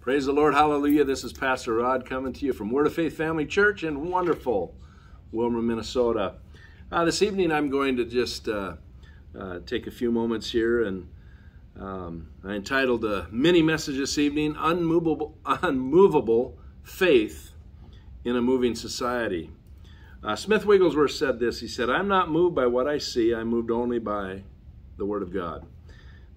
Praise the Lord. Hallelujah. This is Pastor Rod coming to you from Word of Faith Family Church in wonderful Willmar, Minnesota. Uh, this evening, I'm going to just uh, uh, take a few moments here and um, I entitled a mini message this evening Unmovable, Unmovable Faith in a Moving Society. Uh, Smith Wigglesworth said this He said, I'm not moved by what I see, I'm moved only by the Word of God.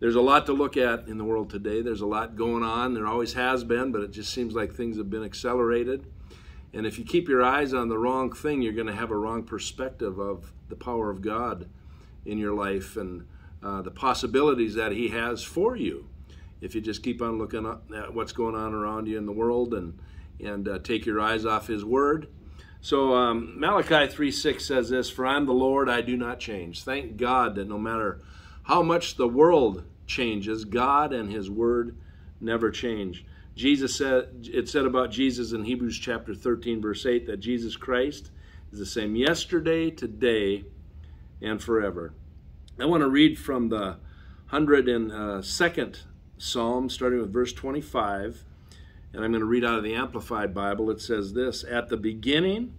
There's a lot to look at in the world today. There's a lot going on. There always has been, but it just seems like things have been accelerated. And if you keep your eyes on the wrong thing, you're going to have a wrong perspective of the power of God in your life and uh, the possibilities that He has for you. If you just keep on looking at what's going on around you in the world and and uh, take your eyes off His Word. So um, Malachi 3:6 says this: "For I'm the Lord; I do not change." Thank God that no matter how much the world changes. God and his word never change. Jesus said it said about Jesus in Hebrews chapter 13 verse 8 that Jesus Christ is the same yesterday, today, and forever. I want to read from the 102nd uh, Psalm starting with verse 25 and I'm going to read out of the Amplified Bible. It says this, "At the beginning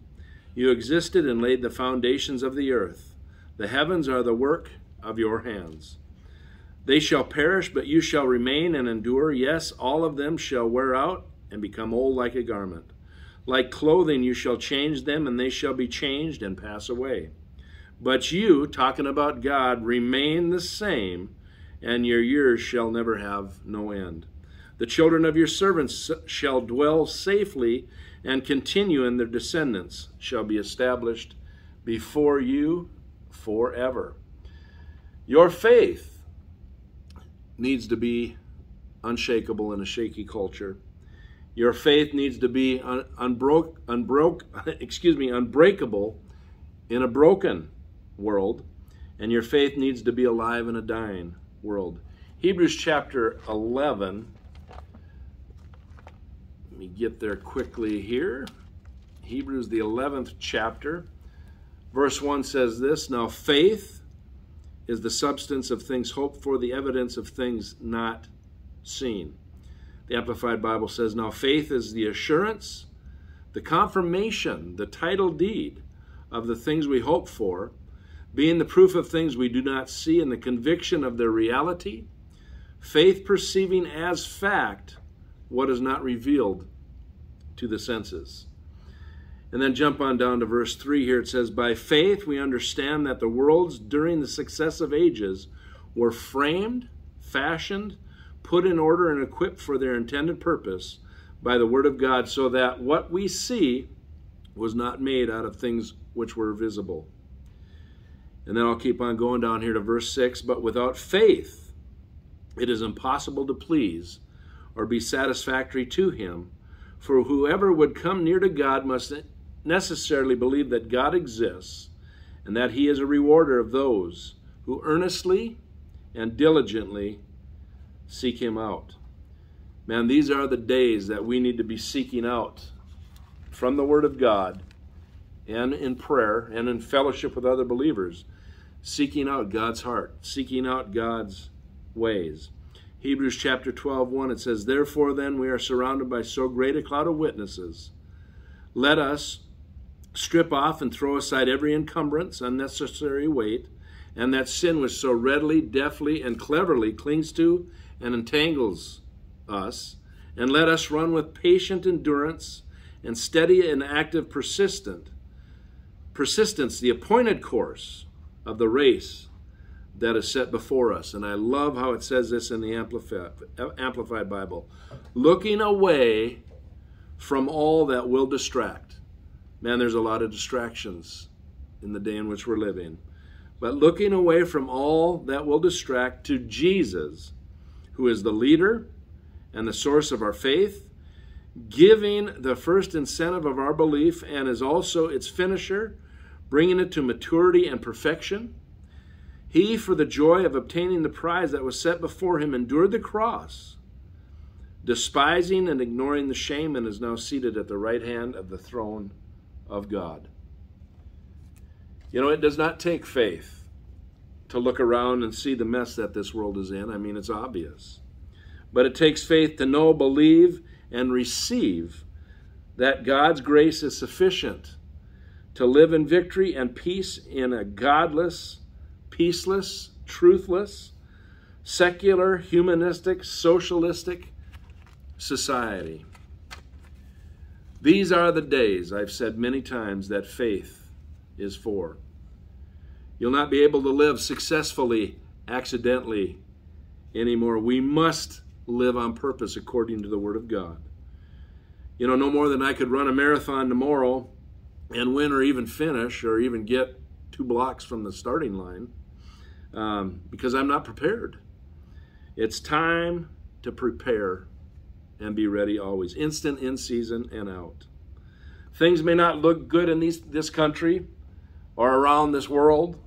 you existed and laid the foundations of the earth. The heavens are the work of your hands. They shall perish, but you shall remain and endure. Yes, all of them shall wear out and become old like a garment. Like clothing, you shall change them, and they shall be changed and pass away. But you, talking about God, remain the same, and your years shall never have no end. The children of your servants shall dwell safely and continue, and their descendants shall be established before you forever. Your faith needs to be unshakable in a shaky culture. Your faith needs to be un- unbroke, unbroke, excuse me, unbreakable in a broken world, and your faith needs to be alive in a dying world. Hebrews chapter 11. Let me get there quickly here. Hebrews, the 11th chapter. Verse 1 says this Now faith is the substance of things hoped for, the evidence of things not seen. The Amplified Bible says, Now faith is the assurance, the confirmation, the title deed of the things we hope for, being the proof of things we do not see and the conviction of their reality. Faith perceiving as fact what is not revealed to the senses. And then jump on down to verse 3 here. It says, By faith we understand that the worlds during the successive ages were framed, fashioned, put in order, and equipped for their intended purpose by the Word of God, so that what we see was not made out of things which were visible. And then I'll keep on going down here to verse 6 But without faith it is impossible to please or be satisfactory to Him. For whoever would come near to God must necessarily believe that God exists and that He is a rewarder of those who earnestly and diligently seek Him out. Man, these are the days that we need to be seeking out from the Word of God and in prayer and in fellowship with other believers, seeking out God's heart, seeking out God's ways. Hebrews chapter 12, 1, it says, Therefore then we are surrounded by so great a cloud of witnesses. Let us strip off and throw aside every encumbrance, unnecessary weight, and that sin which so readily, deftly, and cleverly clings to and entangles us, and let us run with patient endurance and steady and active persistent persistence the appointed course of the race that is set before us. And I love how it says this in the Amplified, Amplified Bible looking away from all that will distract Man, there's a lot of distractions in the day in which we're living. But looking away from all that will distract to Jesus, who is the leader and the source of our faith, giving the first incentive of our belief and is also its finisher, bringing it to maturity and perfection. He, for the joy of obtaining the prize that was set before him, endured the cross, despising and ignoring the shame, and is now seated at the right hand of the throne of God. You know, it does not take faith to look around and see the mess that this world is in. I mean, it's obvious. But it takes faith to know, believe, and receive that God's grace is sufficient to live in victory and peace in a godless, peaceless, truthless, secular, humanistic, socialistic society. These are the days, I've said many times, that faith is for. You'll not be able to live successfully accidentally anymore. We must live on purpose according to the Word of God. You know, no more than I could run a marathon tomorrow and win or even finish or even get two blocks from the starting line um, because I'm not prepared. It's time to prepare and be ready always, instant, in season, and out. Things may not look good in these, this country or around this world,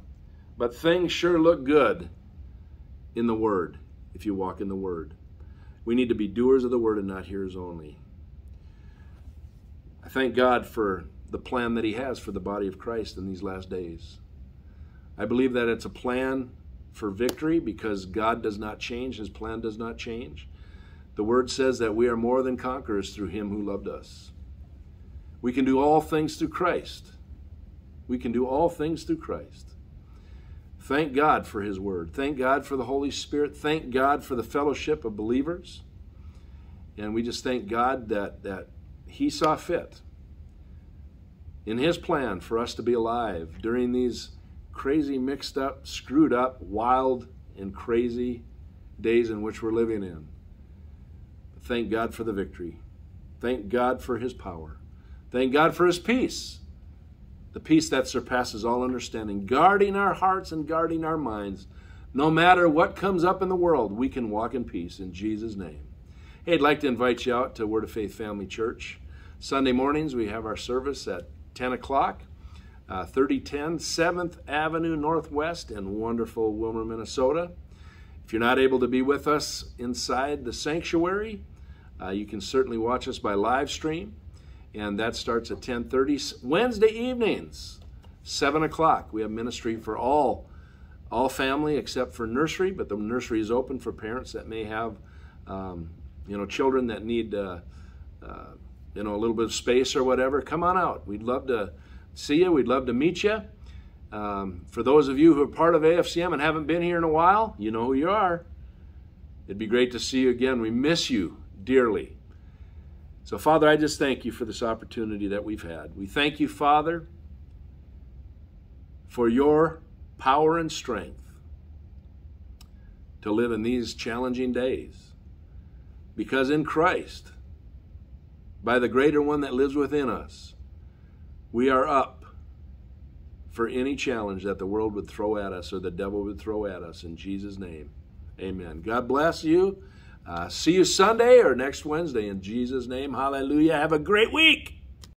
but things sure look good in the Word if you walk in the Word. We need to be doers of the Word and not hearers only. I thank God for the plan that He has for the body of Christ in these last days. I believe that it's a plan for victory because God does not change, His plan does not change. The Word says that we are more than conquerors through Him who loved us. We can do all things through Christ. We can do all things through Christ. Thank God for His Word. Thank God for the Holy Spirit. Thank God for the fellowship of believers. And we just thank God that, that He saw fit in His plan for us to be alive during these crazy, mixed up, screwed up, wild, and crazy days in which we're living in. Thank God for the victory. Thank God for His power. Thank God for His peace, the peace that surpasses all understanding, guarding our hearts and guarding our minds. No matter what comes up in the world, we can walk in peace in Jesus' name. Hey, I'd like to invite you out to Word of Faith Family Church. Sunday mornings, we have our service at 10 o'clock, uh, 3010 7th Avenue Northwest in wonderful Willmar, Minnesota. If you're not able to be with us inside the sanctuary, uh, you can certainly watch us by live stream, and that starts at 10:30 Wednesday evenings, 7 o'clock. We have ministry for all all family except for nursery, but the nursery is open for parents that may have um, you know children that need uh, uh, you know a little bit of space or whatever. Come on out. We'd love to see you. We'd love to meet you. Um, for those of you who are part of AFCM and haven't been here in a while, you know who you are. It'd be great to see you again. We miss you dearly. So, Father, I just thank you for this opportunity that we've had. We thank you, Father, for your power and strength to live in these challenging days. Because in Christ, by the greater one that lives within us, we are up for any challenge that the world would throw at us or the devil would throw at us. In Jesus' name, amen. God bless you. Uh, see you Sunday or next Wednesday in Jesus' name. Hallelujah. Have a great week.